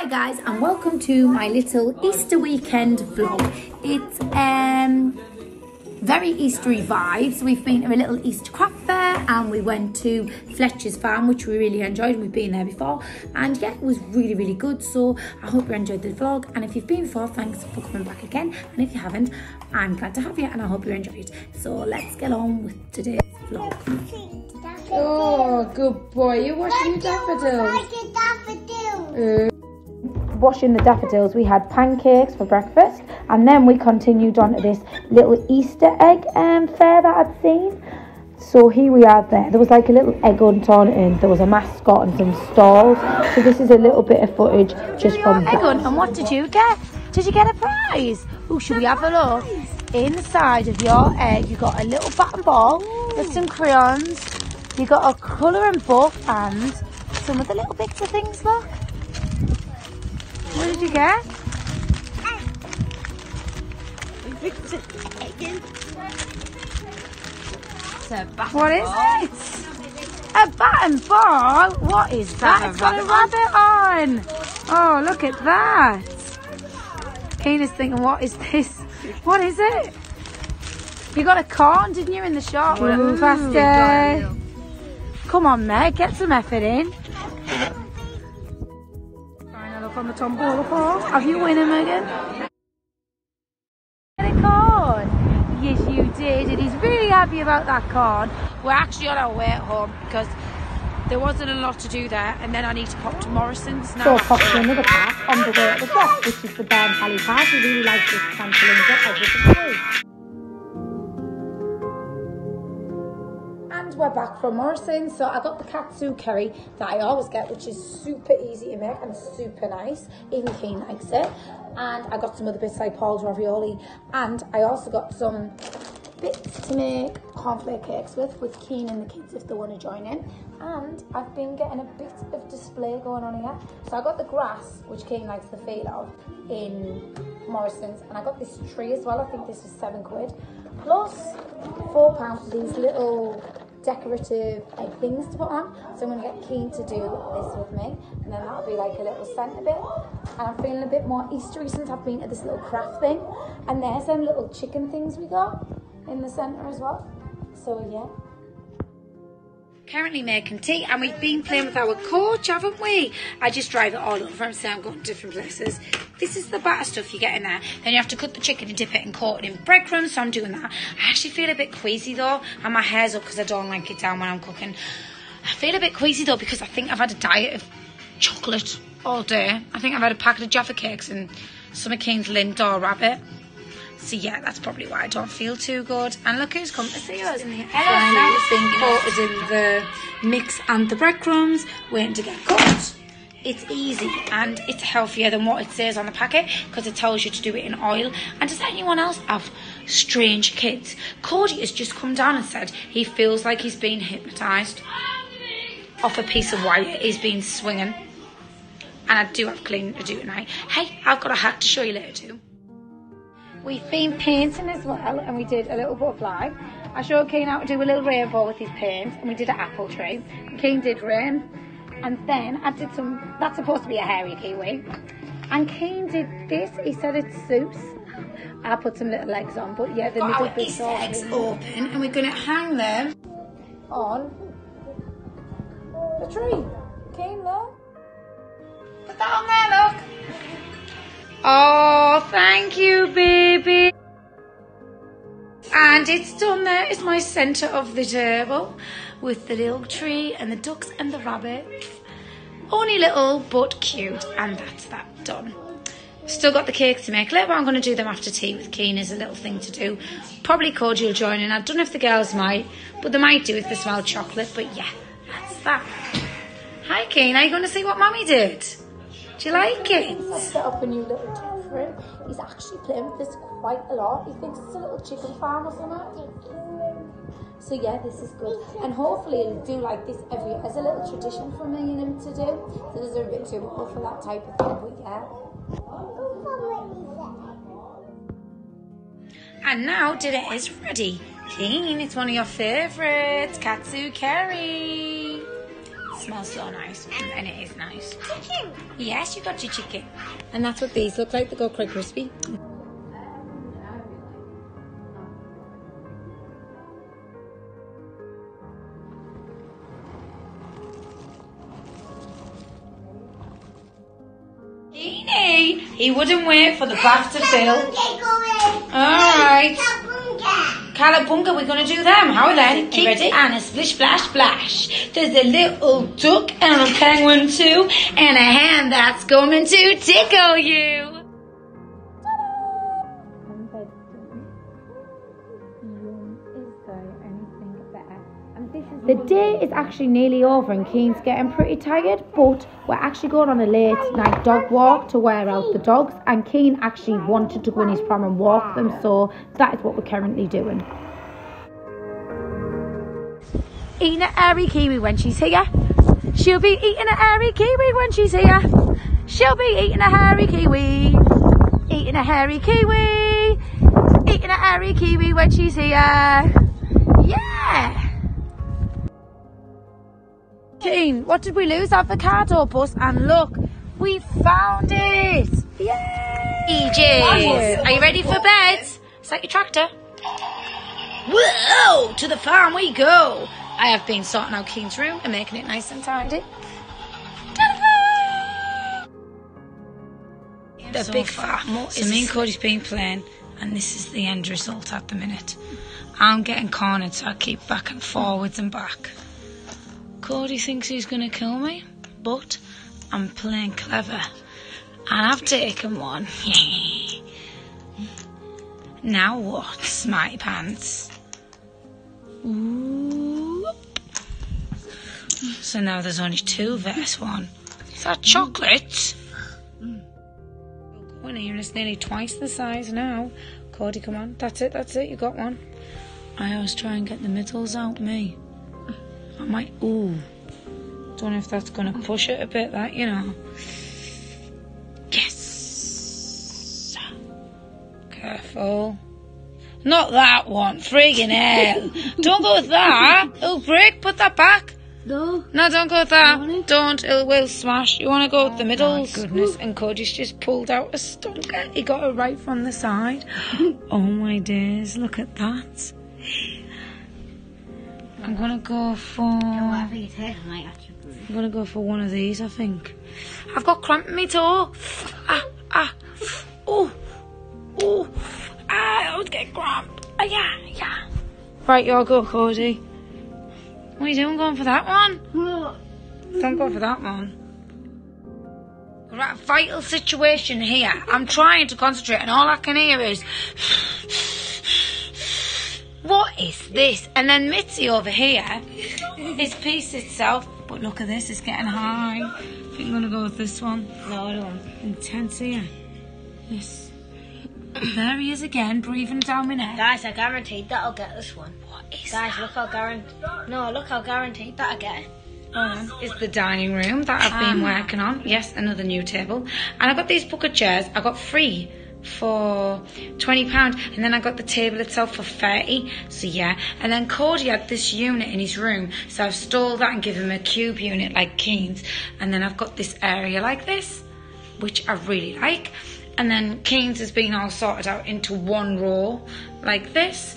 Hi guys and welcome to my little Easter weekend vlog. It's um very Eastery vibes. We've been to a little Easter craft fair and we went to Fletcher's farm which we really enjoyed. We've been there before and yeah it was really really good so I hope you enjoyed the vlog and if you've been before thanks for coming back again and if you haven't I'm glad to have you and I hope you enjoyed. It. So let's get on with today's vlog. Oh, good boy. You're washing your daffodils. Uh, washing the daffodils, we had pancakes for breakfast, and then we continued on to this little Easter egg um, fair that I'd seen. So here we are there. There was like a little egg hunt on, and there was a mascot and some stalls. So this is a little bit of footage just from egg hunt. And what did you get? Did you get a prize? Oh, should we have a look? Inside of your egg, you got a little button ball with some crayons. You got a colouring book and some of the little bits of things. Look. What did you get? What is it? A bat and ball? What is that? It's got a rabbit on. Oh, look at that. Kane is thinking, what is this? What is it? You got a corn, didn't you, in the shop? Ooh, faster. Come on, Meg, get some effort in on the tombola ball. Have you won him again? Get a corn. Yes, you did. And he's really happy about that corn. We're actually on our way home because there wasn't a lot to do there. And then I need to pop to Morrison's now. So pop to another park on the way at the top, which is the Bairn Pally Park. We really like this trampoline, everything we're back from Morrison. So I got the katsu curry that I always get, which is super easy to make and super nice. Even Keen likes it. And I got some other bits like Paul's ravioli. And I also got some bits to make cornflake cakes with, with Keen and the kids if they want to join in. And I've been getting a bit of display going on here. So I got the grass, which Keen likes the feel of, in Morrison's. And I got this tree as well. I think this was seven quid. Plus four pounds for these little decorative things to put on. So I'm to get Keen to do this with me. And then that'll be like a little centre bit. And I'm feeling a bit more Eastery since I've been at this little craft thing. And there's some little chicken things we got in the centre as well. So yeah currently making tea and we've been playing with our coach, haven't we? I just drive it all over and say I'm going to different places. This is the batter stuff you get in there. Then you have to cut the chicken and dip it in coat it in breadcrumbs, so I'm doing that. I actually feel a bit queasy though, and my hair's up because I don't like it down when I'm cooking. I feel a bit queasy though because I think I've had a diet of chocolate all day. I think I've had a packet of Jaffa cakes and some of Kane's Lindor rabbit. So yeah, that's probably why I don't feel too good. And look who's come to see us. Hello. It's been coated in the mix and the breadcrumbs, waiting to get cooked. It's easy and it's healthier than what it says on the packet because it tells you to do it in oil. And does anyone else have strange kids? Cody has just come down and said he feels like he's been hypnotised off a piece of wire. He's been swinging. And I do have cleaning to do tonight. Hey, I've got a hack to show you later too. We've been painting as well, and we did a little butterfly. I showed Kane how to do a little rainbow with his paint, and we did an apple tree. Kane did rain, and then I did some, that's supposed to be a hairy kiwi. And Kane did this, he said it's Zeus. I put some little legs on, but yeah, the middle bit Easter eggs open, and we're going to hang them on the tree. Kane, look. Put that on there, look. Oh, thank you, baby. And it's done there. It's my centre of the table with the little tree and the ducks and the rabbits. Only little but cute. And that's that done. Still got the cakes to make. Later I'm going to do them after tea with Keen as a little thing to do. Probably cordial joining. I don't know if the girls might, but they might do if they smell chocolate. But yeah, that's that. Hi Keen, are you going to see what Mummy did? Do you like it? I set up a new little him. He's actually playing with this quite a lot. He thinks it's a little chicken farm or something. So yeah, this is good. And hopefully he'll do like this every year as a little tradition for me and him to do. So there's a much for that type of thing, but yeah. And now dinner is ready. Keen, it's one of your favourites, katsu curry. Smells so nice, and it is nice. Chicken. Yes, you got your chicken. And that's what these look like. They go quite crispy. Beanie, he wouldn't wait for the bath to fill. Alright. Calabunga, we're gonna do them. How then? Kick ready? and a splish, splash, splash. There's a little duck and a penguin too, and a hand that's going to tickle you. The day is actually nearly over and Keen's getting pretty tired, but we're actually going on a late night dog walk to wear out the dogs and Keen actually wanted to go in his pram and walk them, so that is what we're currently doing. Eating an airy kiwi when she's here. She'll be eating an airy kiwi when she's here. She'll be eating a hairy kiwi. Eating a hairy kiwi. Eating a hairy kiwi when she's here. Yeah! Keen, what did we lose? Avocado bus, and look, we found it! Yay! EJs, are you ready for bed? Is that your tractor? Whoa! To the farm we go. I have been sorting out Keen's room and making it nice and tidy. The big farm. So me and Cody's been playing, and this is the end result at the minute. I'm getting cornered, so I keep back and forwards and back. Cody thinks he's going to kill me, but I'm playing clever. And I've taken one. now what, Smarty Pants? Ooh. So now there's only two versus one. Is that chocolate? One here and it's nearly twice the size now. Cody, come on. That's it, that's it, you got one. I always try and get the middles out me. I might, ooh. Don't know if that's gonna push it a bit, that, you know. Yes! Careful. Not that one, friggin' hell. don't go with that. It'll break, put that back. No. No, don't go with that. Don't, it will smash. You want to go with the oh, middles? my goodness. And Cody's just pulled out a stunker. He got it right from the side. oh my days, look at that. I'm gonna go for. I think it tastes like actually. I'm gonna go for one of these, I think. I've got cramp in my toe. Ah, ah. Oh, oh. Ah, I always get cramp. Ah, yeah, yeah. Right, you'll go, Cody. What are you doing going for that one? Don't go for that one. We're at a vital situation here. I'm trying to concentrate, and all I can hear is. Is this? And then Mitzi over here is peace itself. But look at this, it's getting high. I think I'm gonna go with this one. No, I don't. Intense here. Yes. There he is again, breathing down my neck. Guys, I guaranteed that I'll get this one. What is Guys, look how guaranteed. No, look how guaranteed that I get. on is the dining room that I've been um, working on. Yes, another new table. And I got these bucket chairs. I got free for twenty pound, and then I got the table itself for thirty. So yeah, and then Cody had this unit in his room, so I've stole that and given him a cube unit like Keen's, and then I've got this area like this, which I really like. And then Keen's has been all sorted out into one row like this.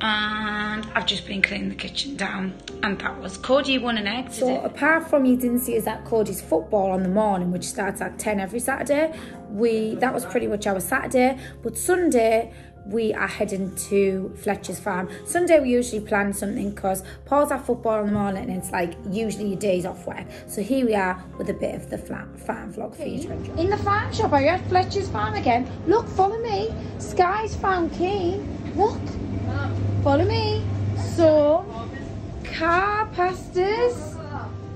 And I've just been cleaning the kitchen down, and that was Cody won an egg. So apart from you didn't see us at Cody's football on the morning, which starts at 10 every Saturday, we that was pretty much our Saturday. But Sunday we are heading to Fletcher's farm. Sunday we usually plan something because Paul's at football in the morning and it's like usually your days off work. So here we are with a bit of the fla- farm vlog for you to enjoy. In the farm shop, are you at Fletcher's farm again? Look, follow me. Sky's found Keen. Look. Follow me. So, car pastas.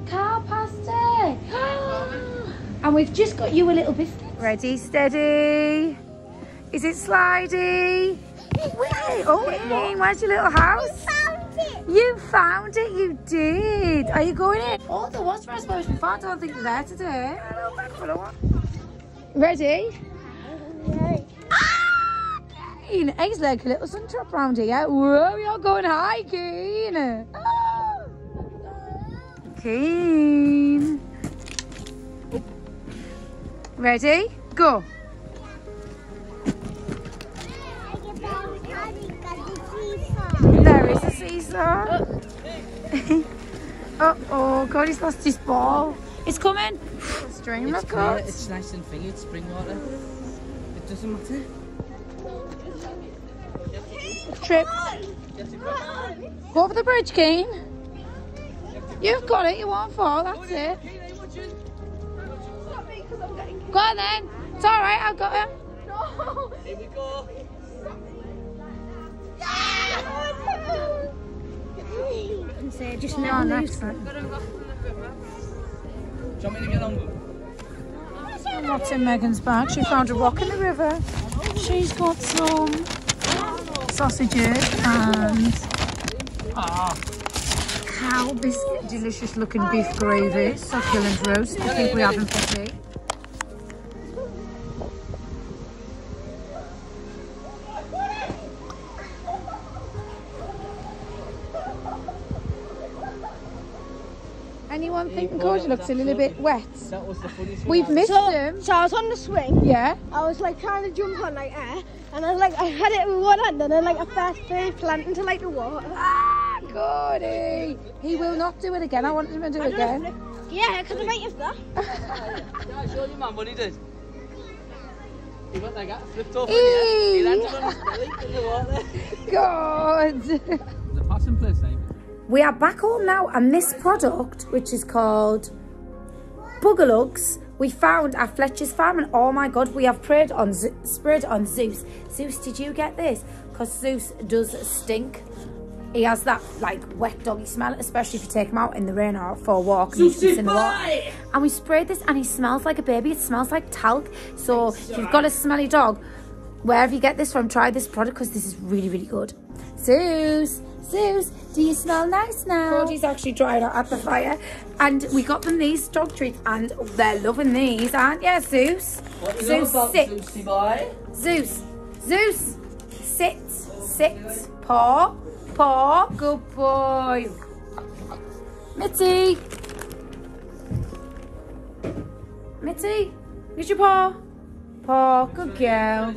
Car pasta. and we've just got you a little biscuit. Ready, steady. Is it slidey? Wait, oh, hey, where's your little house? You found it, you did. Are you going in? Oh, there was reservation before. I don't think they're there today. Hello, Beckford. Ready? Keen. He's like a little sun trap round here. Whoa, you're going hiking. Oh. Keen. Ready? Go. There is a seesaw. uh oh, Cody's lost his ball. It's coming. Stream It's clear, it's nice and free, it's spring water. It doesn't matter. Trip. Go over the bridge, Kane. You've got it, you won't fall, that's it. Go on then. It's alright, I've got it. Here we go. Say just never on, lose. next one. Do you want me to get on What's in Megan's bag? She found a rock in the river. She's got some sausages and ah. cow biscuit. Delicious looking beef gravy, succulent roast. I think we have them for tea. Anyone think Cody looks a little bit wet? That was the funniest. We've missed So, him. so I was on the swing. Yeah. I was like trying to jump on like air, and I was like I had it with one hand, and then like I first play plant into like the water. Ah, Cody. He will not do it again. I wanted him to do it again. Yeah, because I might have that. Yeah, I showed you man what he did. He went like that, flipped over. He landed on his belly in the water. God. The passing place, David. We are back home now, and this product, which is called Bugalugs, we found at Fletcher's Farm, and oh my god, we have prayed on sprayed on Zeus. Zeus, did you get this? Because Zeus does stink. He has that like wet doggy smell, especially if you take him out in the rain or for a walk and he's in the water. And we sprayed this, and he smells like a baby. It smells like talc. So if you've got a smelly dog, wherever you get this from, try this product because this is really, really good. Zeus, Zeus, do you smell nice now? Cody's actually drying out at the fire. And we got them these dog treats and they're loving these, aren't you, Zeus? What you Zeus, know about sit. Susie boy? Zeus, Zeus, sit, sit, paw, paw, good boy. Mitty. Mitty, use your paw. Paw, good girl.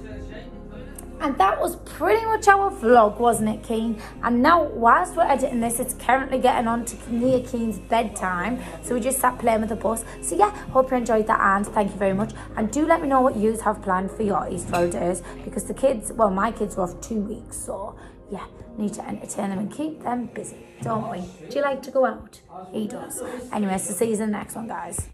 And that was pretty much our vlog, wasn't it, Keen? And now, whilst we're editing this, it's currently getting on to near Keen's bedtime. So we just sat playing with the bus. So yeah, hope you enjoyed that and thank you very much. And do let me know what yous have planned for your Easter holidays because the kids, well, my kids were off two weeks. So yeah, need to entertain them and keep them busy, don't we? Do you like to go out? He does. Anyway, so see you in the next one, guys.